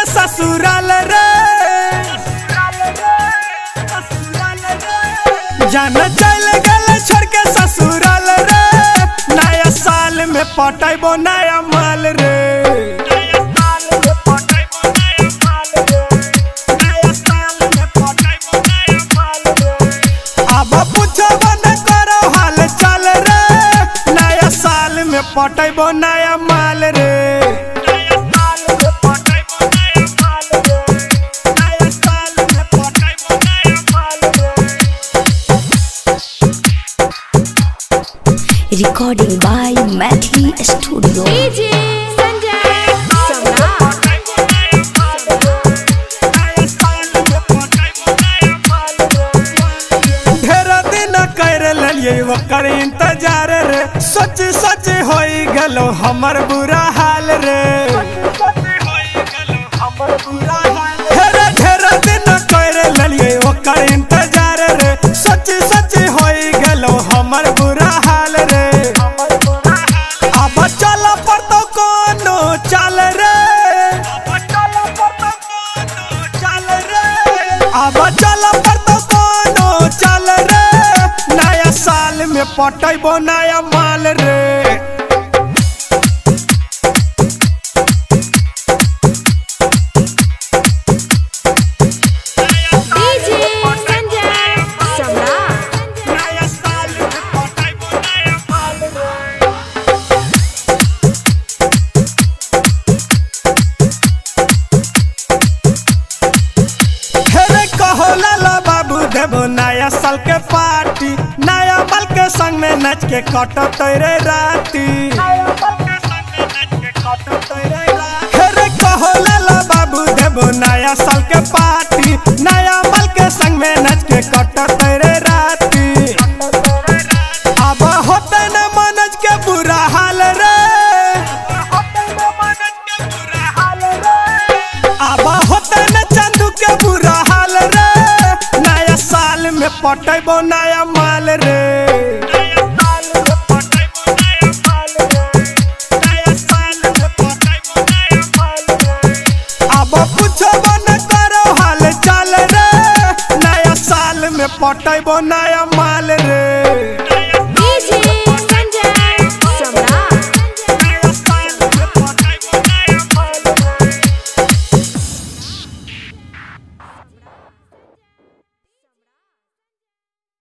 के ससुराल रे। जान चल गल छोड़ के ससुराल रे। नया साल में पटेबो नया माल रे। रे। पटेबो नया माल रे। Recording by Mathli Studio. DJ Sanjay Samrat ढेर दिन कर ओकर इंतज़ार रे सच सच हो गलो हमर बुरा हाल रे अब चल चल रे। नया साल में पटेबो नया माल रे। लाला बाबू देबो नया साल के पार्टी। नया बल के संग में नच के कट तेरे राती। बाबू देबो नया साल के पार्टी। नया बल के संग में नच के कटत रे पटेबो नया माल रे। पटाई पटेबो नया माल रे।